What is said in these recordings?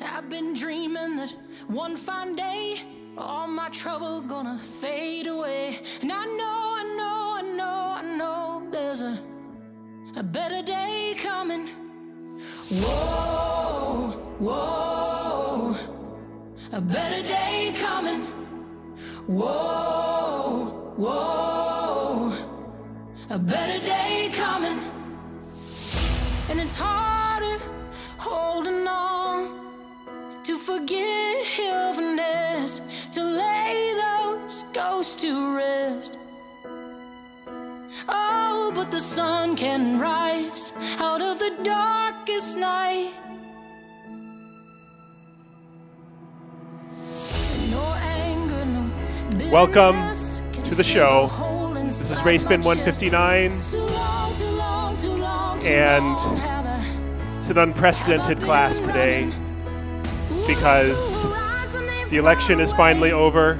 I've been dreaming that one fine day all my trouble gonna fade away. And I know, I know, I know, I know there's a a better day coming. Whoa, whoa, a better day coming. Whoa, whoa, a better day coming. And it's harder forgiveness, to lay those ghosts to rest. Oh, but the sun can rise out of the darkest night. No anger, no Welcome to the show. This is RaySpin 159. Too long, too long, too long, too And long have I- It's an unprecedented class today because the election is finally over.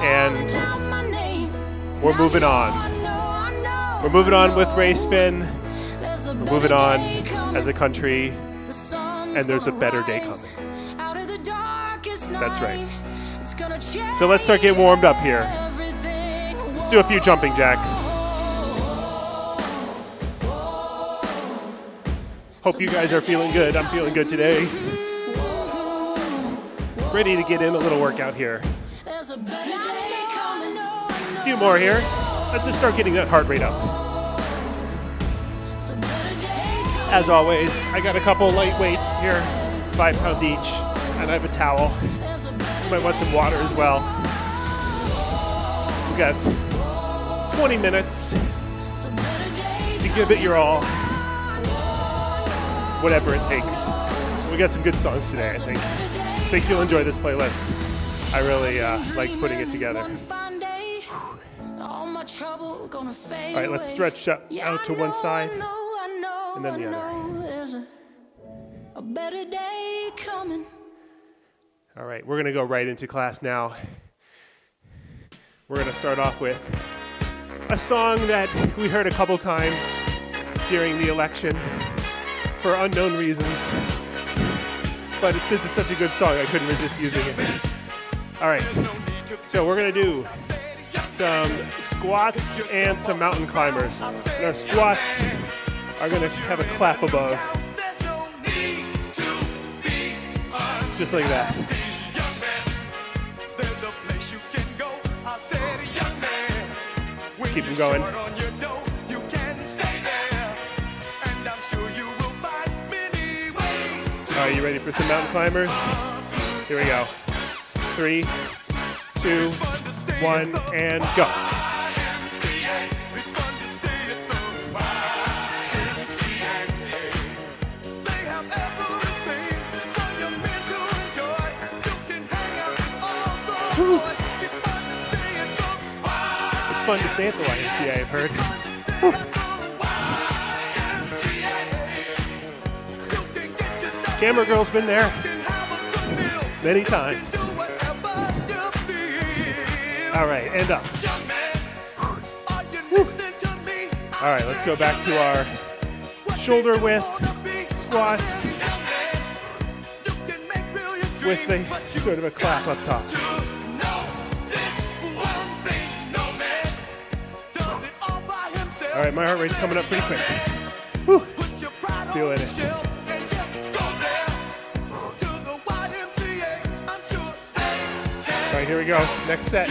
and We're moving on. We're moving on with RaySpin. We're moving on as a country. and there's a better day coming. That's right. So let's start getting warmed up here. Let's do a few jumping jacks. Hope you guys are feeling good. I'm feeling good today. Ready to get in a little workout here. A few more here. Let's just start getting that heart rate up. As always, I got a couple light weights here, five pound each, and I have a towel. Better Might want some water as well. We got 20 minutes to give it your all, whatever it takes. We got some good songs today, I think. I think you'll enjoy this playlist. I really uh, liked putting it together. All my trouble gonna fade All right, let's stretch up out to one side. I know, I know, and then the other. know There's a, a better day coming. All right, we're going to go right into class now. We're going to start off with a song that we heard a couple times during the election for unknown reasons. But since it's such a good song, I couldn't resist using it. All right, so we're going to do some squats and some mountain climbers. Our squats are going to have a clap above, just like that. Keep 'em going. Right, you ready for some mountain climbers? Here we go. Three, two, one, and go. It's fun to stay at the YMCA, I've heard. Camera girl's been there many times. All right, end up. All right, let's go back to our shoulder width squats with the sort of a clap up top. All right, my heart rate's coming up pretty quick. Feeling it. Here we go. Next set.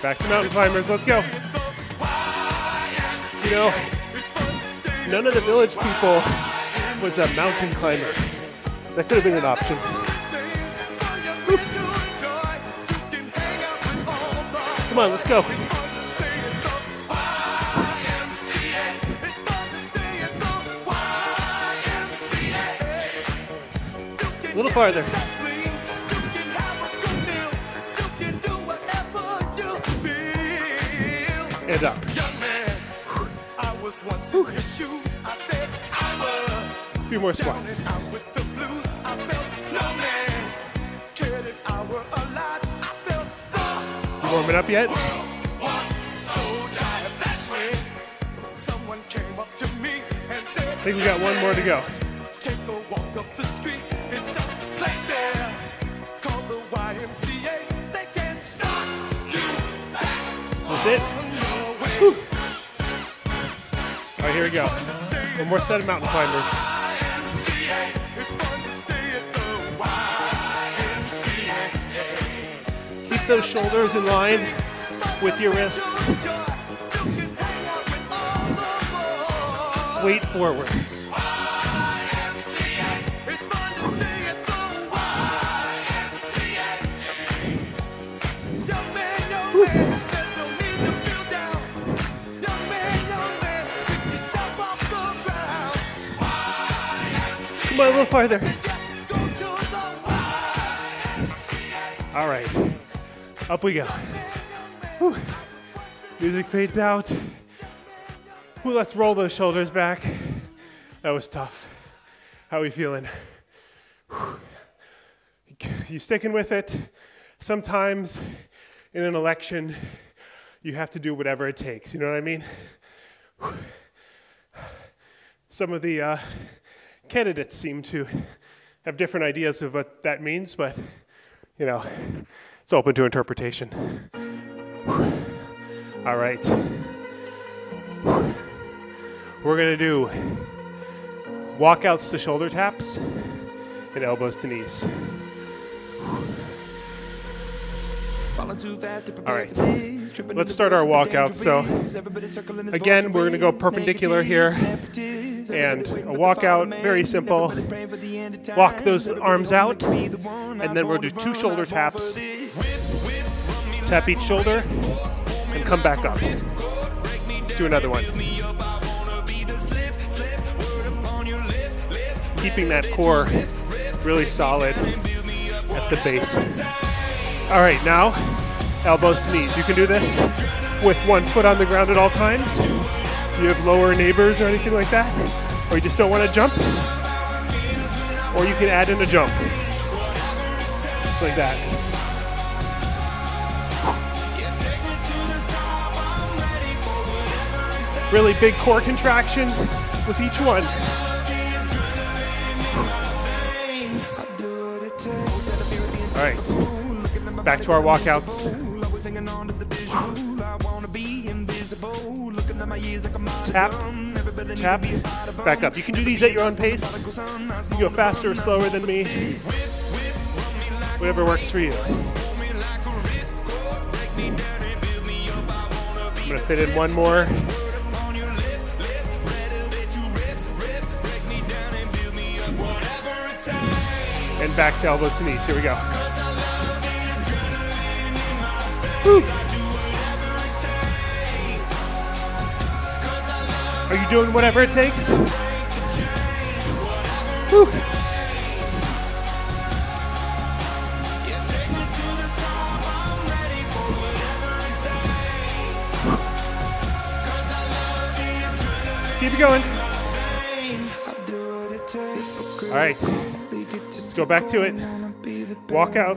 Back to mountain climbers. Let's go. You know, none of the village people was a mountain climber. That could have been an option. Come on, let's go. A little farther. And up. A few more squats. You warming up yet? I think we got one more to go. take a walk up the street. It's a place there called the YMCA. They can start you back That's it. Here we go. One more set of mountain climbers. Keep those shoulders in line with your wrists. Joy, you On, a little farther. All right, up we go. Whew. Music fades out. Whew, let's roll those shoulders back. That was tough. How are we feeling? Whew. You sticking with it? Sometimes in an election, you have to do whatever it takes. You know what I mean? Some of the uh, candidates seem to have different ideas of what that means, but you know, it's open to interpretation. All right. We're going to do walkouts to shoulder taps and elbows to knees. To All right. for this. Tripping Let's start our walkout. So, dangerous. Everybody circling this again, we're gonna go perpendicular here, and a waiting for the walkout, very simple. Everybody praying for the end of time. Walk those arms out, to be the one. I and then we'll do two shoulder run, I was born taps. Tap each shoulder and come back up. Let's do another one. Keeping that core really solid at the base. All right, now elbows to knees. You can do this with one foot on the ground at all times. You have lower neighbors or anything like that, or you just don't want to jump, or you can add in a jump. Just like that. Really big core contraction with each one. Back to our walkouts. Tap, tap, back up. You can do these at your own pace. You go faster or slower than me. Whatever works for you. I'm gonna fit in one more. And back to elbows to knees. Here we go. Are you doing whatever it takes? Keep it going. All right. Let's go back to it. Walk out.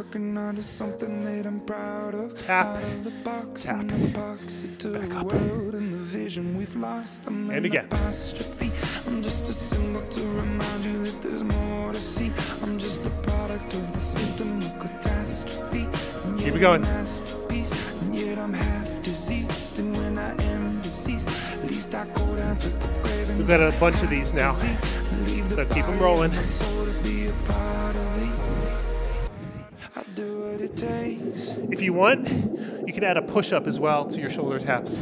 Working on something that I'm proud of. Tap. Out of the box Tap. and epoxy to Back the up. world and the vision we've lost. I'm And an again. apostrophe. I'm just a symbol to remind you that there's more to see. I'm just a product of the system of catastrophe. And Keep it going. masterpiece, and yet I'm half diseased. And when I am deceased, at least I go down to the grave We've got a bunch of these now. So keep 'em body rolling. If you want, you can add a push up as well to your shoulder taps.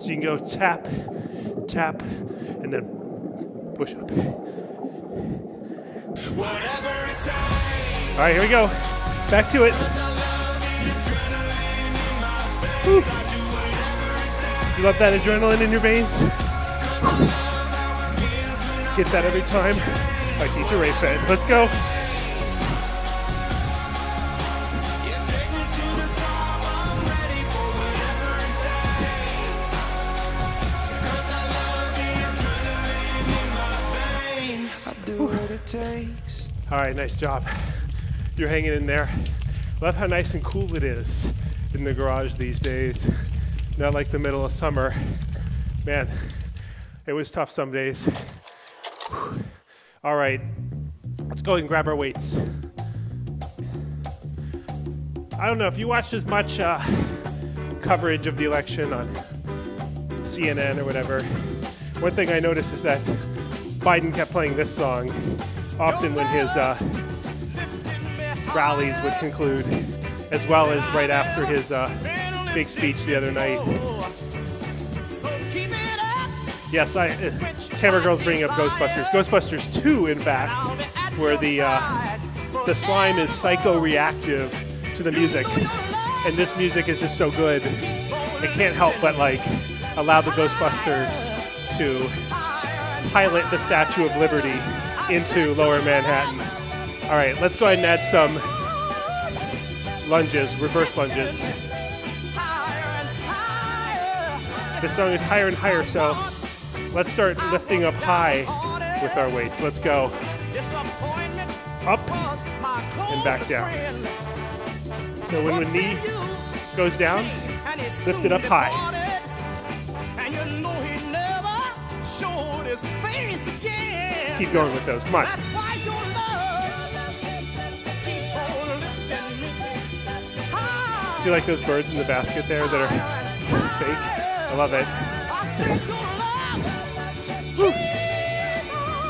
So you can go tap, tap, and then push up. All right, here we go. Back to it. Woo. You love that adrenaline in your veins? Get that every time. My teacher Ray fed. Let's go. All right, nice job. You're hanging in there. Love how nice and cool it is in the garage these days. Not like the middle of summer Man, it was tough some days. All right, let's go and grab our weights. I don't know if you watched as much uh, coverage of the election on CNN or whatever. One thing I noticed is that Biden kept playing this song often when his uh, rallies would conclude, as well as right after his uh, big speech the other night. Yes, I. Camera Girl's bringing up Ghostbusters. Ghostbusters 2, in fact, where the uh, the slime is psycho-reactive to the music, and this music is just so good, it can't help but like allow the Ghostbusters to pilot the Statue of Liberty into Lower Manhattan. All right, let's go ahead and add some lunges, reverse lunges. This song is higher and higher, so let's start lifting up high with our weights. Let's go up and back down. So when the knee goes down, lift it up high. Let's keep going with those. Come on. Do you like those birds in the basket there that are fake? I love it. Woo.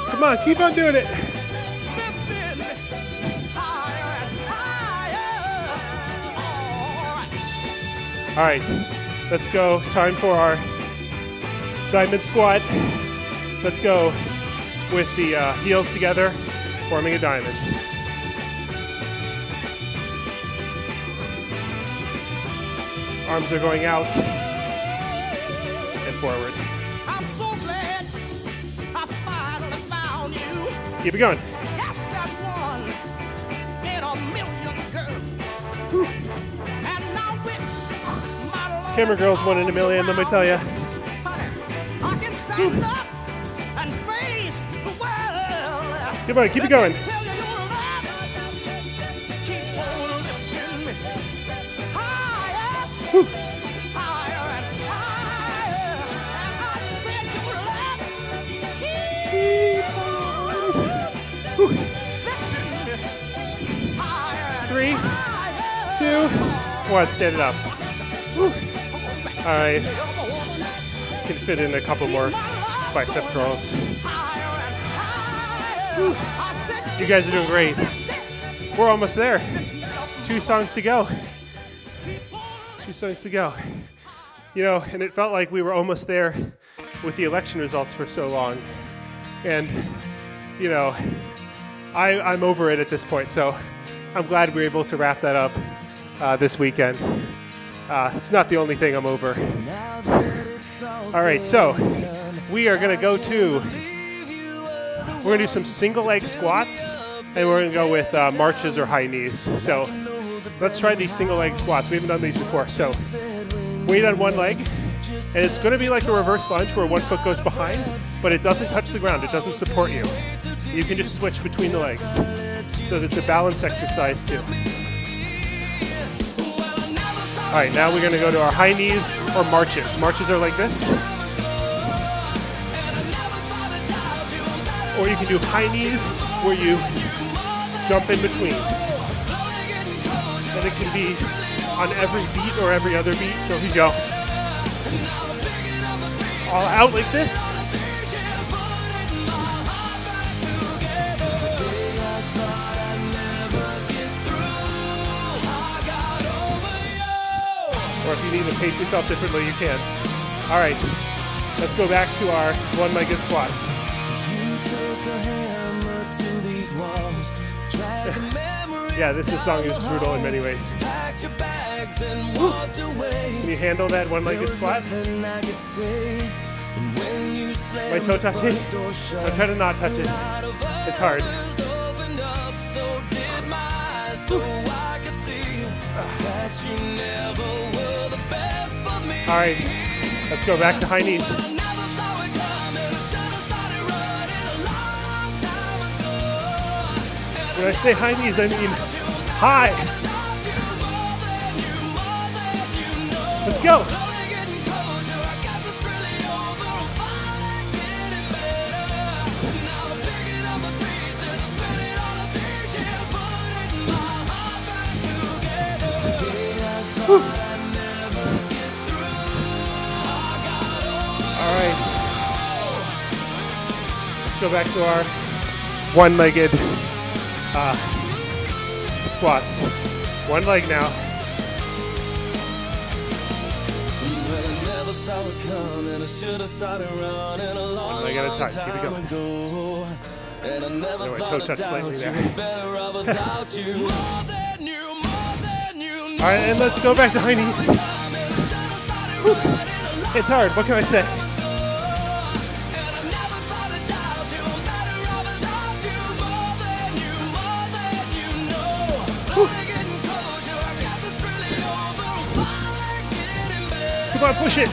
Come on, keep on doing it. All right, let's go. Time for our diamond squat. Let's go with the uh, heels together, forming a diamond. Arms are going out and forward. Keep it going. Yes, that one in a million girls. And now with my Camera girls one in a million, let me tell you. honey, I can stand up and face the world. Come on, keep it going. One. Stand it up. Whew. Right, can fit in a couple more bicep curls. You guys are doing great. We're almost there. Two songs to go. Two songs to go. You know, and it felt like we were almost there with the election results for so long. And, you know, I, I'm over it at this point, so I'm glad we were able to wrap that up uh, this weekend. Uh, it's not the only thing I'm over. All right, so we are going to go to, we're going to do some single leg squats, and we're going to go with uh, marches or high knees. So let's try these single leg squats. We haven't done these before. So weight on one leg, and it's going to be like a reverse lunge where one foot goes behind, but it doesn't touch the ground. It doesn't support you. You can just switch between the legs. So it's a balance exercise too. All right, now we're to go to our high knees or marches. Marches are like this. Or you can do high knees where you jump in between. And it can be on every beat or every other beat. So if you go all out like this, if you need to pace yourself differently, you can. All right, let's go back to our one-legged squats. Yeah, this is song is brutal in many ways. Can you handle that one-legged squat? My toe touching? I'm trying to not touch it. It's hard. All right, let's go back to high knees. When I say high knees, I mean high. Let's go. Go back to our one-legged uh, squats. One leg now. Long, leg at a time. Keep it going. And I never Anyway, toe touch slightly there. All right, and let's go back to high knees. It's hard. What can I say? Come on, push it.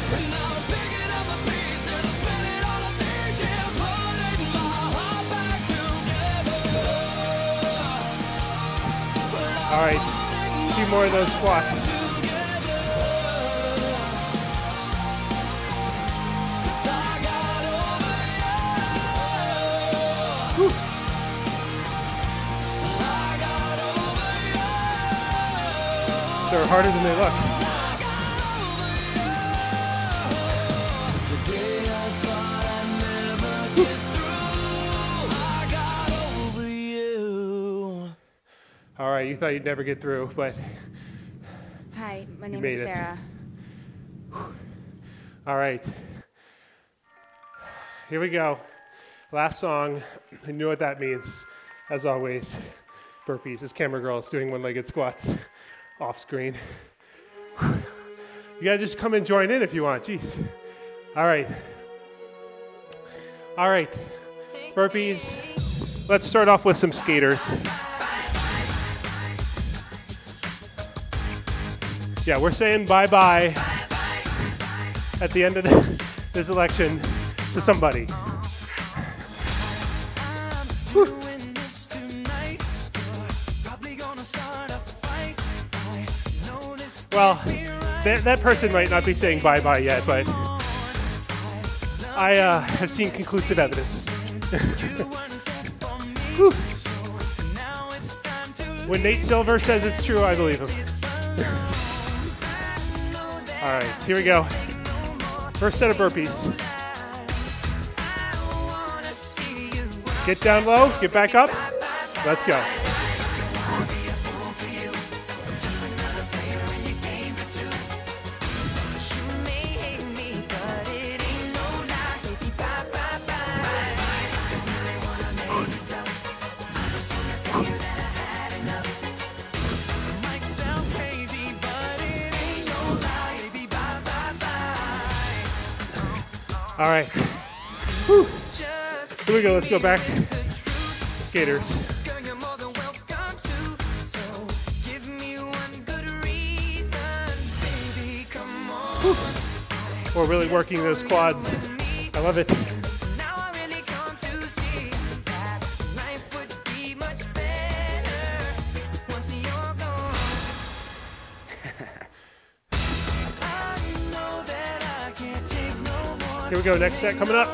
All right, a few more of those squats. They're harder than they look. You thought you'd never get through, but Hi, my name is it. Sarah. all right. Here we go. Last song. I knew what that means. As always, burpees. This camera girl is doing one-legged squats off screen. You gotta just come and join in if you want. Jeez. All right. All right. Burpees. Let's start off with some skaters. Yeah, we're saying bye bye at the end of the, this election to somebody. Well, that, that person might not be saying bye bye yet, but I uh, have seen conclusive evidence. When Nate Silver says it's true, I believe him. All right, here we go. First set of burpees. Get down low, get back up. Let's go. All right. Whew. Here we go. Let's go back. Skaters. We're really working those quads. I love it. We go. Next set coming up.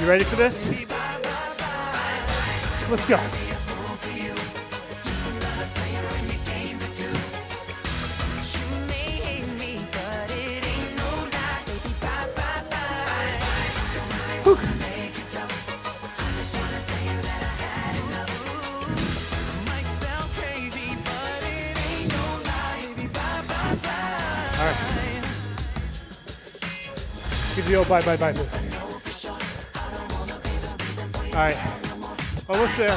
You ready for this? Let's go. Old bye bye bye. All right. Almost there.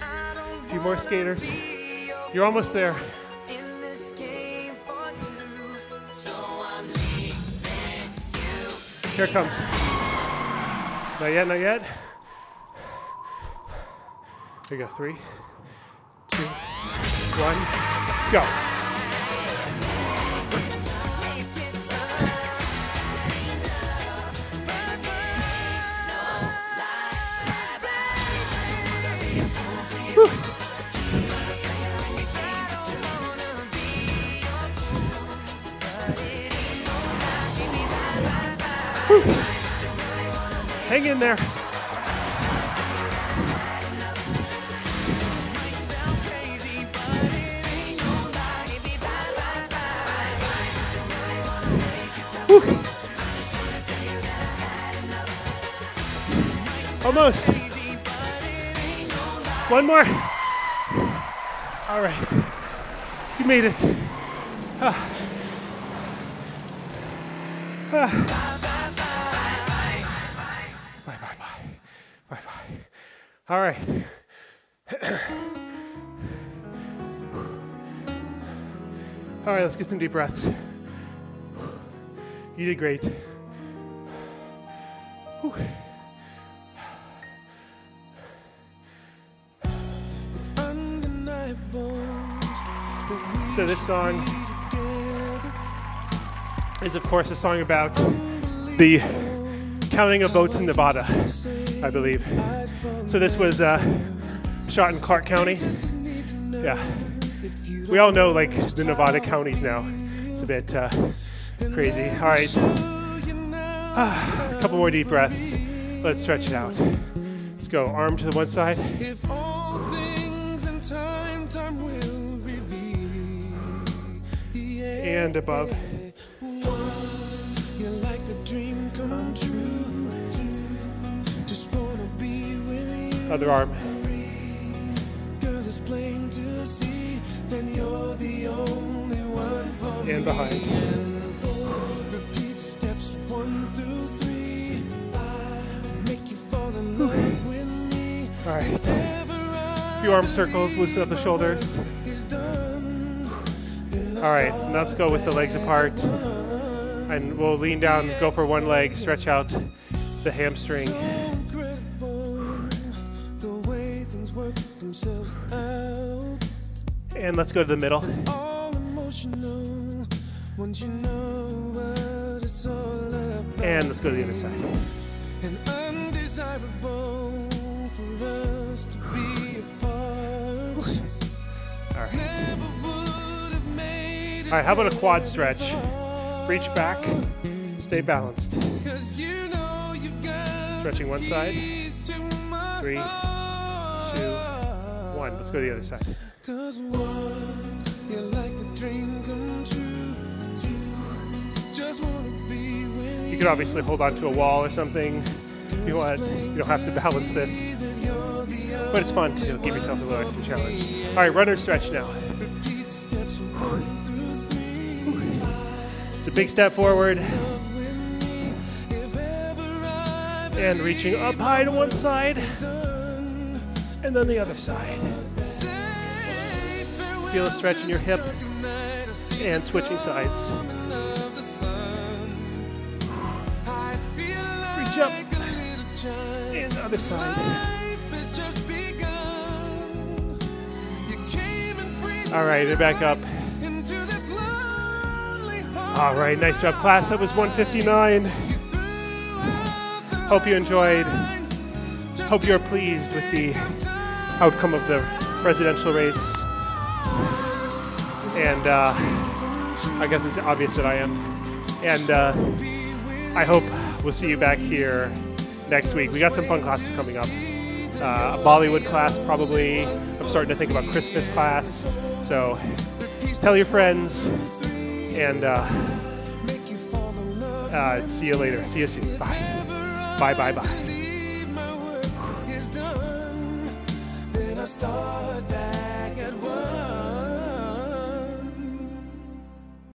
A few more skaters. You're almost there. Here comes. Not yet, not yet. We go. Three, one, go. Hang in there. Almost. One more. All right. You made it. Ah. Ah. Bye, bye, bye. Bye, bye. All right. All right, let's get some deep breaths. You did great. Whew. So this song is, of course, a song about the counting of votes in Nevada, I believe. So this was uh, shot in Clark County. Yeah, we all know like the Nevada counties now. It's a bit uh, crazy. All right, ah, a couple more deep breaths. Let's stretch it out. Let's go. Arm to the one side. You fall in love with me. All right. I Few arm circles. Loosen up the shoulders. All right. Let's go with the legs apart. And we'll lean down, go for one leg, stretch out the hamstring. And let's go to the middle. And let's go to the other side. All right. How about a quad stretch? Reach back. Stay balanced. Stretching one side. Three, two, one. Let's go to the other side. You could obviously hold on to a wall or something. You want, you don't have to balance this. But it's fun to give yourself a little extra challenge. All right, runner stretch now. A big step forward and reaching up high to one side and then the other side. Feel a stretch in your hip and switching sides. Reach up and the other side. All right, and back up. All right, nice job, class. That was 159. Hope you enjoyed. Hope you're pleased with the outcome of the presidential race. And uh, I guess it's obvious that I am. And uh, I hope we'll see you back here next week. We got some fun classes coming up. Uh, a Bollywood class, probably. I'm starting to think about Christmas class. So tell your friends. And uh, uh, see you later. See you soon. Bye. Bye, bye, bye.